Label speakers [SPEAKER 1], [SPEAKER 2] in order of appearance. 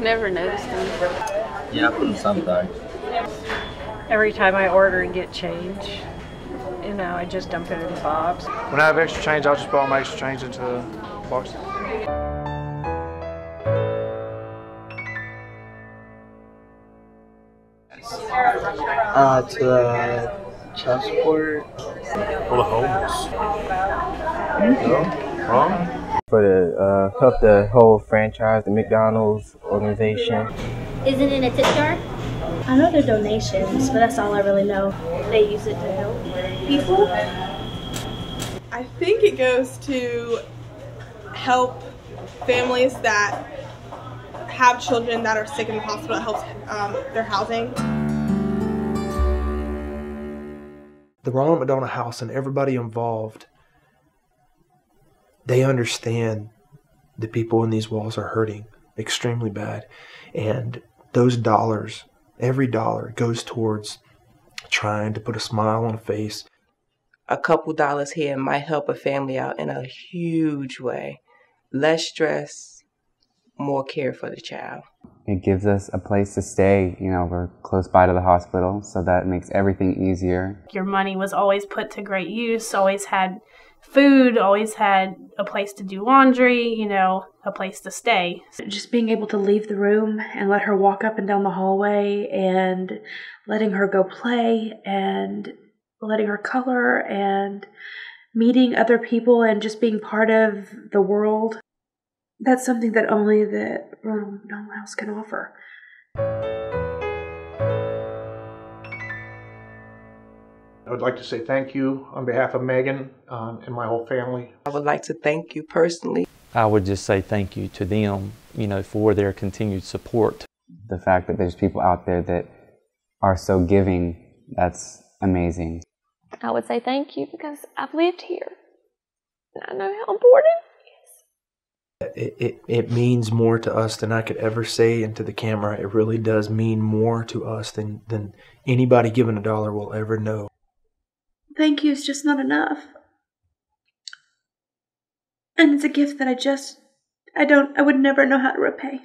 [SPEAKER 1] never noticed them.
[SPEAKER 2] Yeah, I put them sometimes.
[SPEAKER 3] Every time I order and get change, you know, I just dump it in the box.
[SPEAKER 4] When I have extra change, I'll just put all my extra change into the box.
[SPEAKER 5] Uh, to the child support.
[SPEAKER 6] For the homeless. No? Wrong?
[SPEAKER 5] For the uh, help the whole franchise, the McDonald's organization.
[SPEAKER 7] Isn't it a tip jar?
[SPEAKER 8] I know they're donations, but that's all I really know. They use it to help people.
[SPEAKER 9] I think it goes to help families that have children that are sick in the hospital. It helps um, their housing.
[SPEAKER 10] The Ronald McDonald House and everybody involved, they understand the people in these walls are hurting extremely bad. And those dollars, every dollar, goes towards trying to put a smile on a face.
[SPEAKER 11] A couple dollars here might help a family out in a huge way. Less stress, more care for the child.
[SPEAKER 12] It gives us a place to stay. You know, we're close by to the hospital, so that makes everything easier.
[SPEAKER 8] Your money was always put to great use, always had food, always had a place to do laundry, you know, a place to stay.
[SPEAKER 13] Just being able to leave the room and let her walk up and down the hallway and letting her go play and letting her color and meeting other people and just being part of the world. That's something that only the Ronald McDonald House can offer.
[SPEAKER 4] I would like to say thank you on behalf of Megan um, and my whole family.
[SPEAKER 11] I would like to thank you personally.
[SPEAKER 14] I would just say thank you to them, you know, for their continued support.
[SPEAKER 12] The fact that there's people out there that are so giving, that's amazing.
[SPEAKER 15] I would say thank you because I've lived here and I know how important
[SPEAKER 10] it, it, it means more to us than I could ever say into the camera. It really does mean more to us than, than anybody giving a dollar will ever know.
[SPEAKER 13] Thank you is just not enough. And it's a gift that I just, I don't, I would never know how to repay.